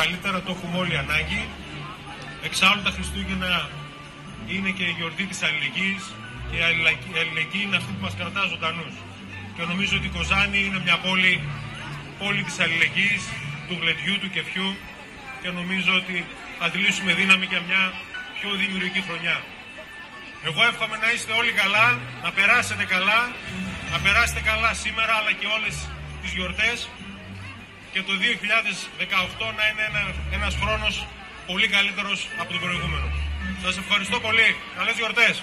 Καλύτερα το έχουμε όλοι ανάγκη. Εξάλλου τα Χριστούγεννα είναι και η γιορτή της αλληλεγγύης και η αλληλεγγύη είναι αυτή που μας κρατά ζωντανούς. Και νομίζω ότι η Κοζάνη είναι μια πόλη, πόλη της αλληλεγγύης, του γλεντιού, του κεφιού και νομίζω ότι θα αντιλήσουμε δύναμη για μια πιο δημιουργική χρονιά. Εγώ εύχομαι να είστε όλοι καλά, να περάσετε καλά, να περάσετε καλά σήμερα αλλά και όλες τις γιορτές και το 2018 να είναι ένα, ένας χρόνος πολύ καλύτερος από τον προηγούμενο. Σας ευχαριστώ πολύ. Καλές γιορτές.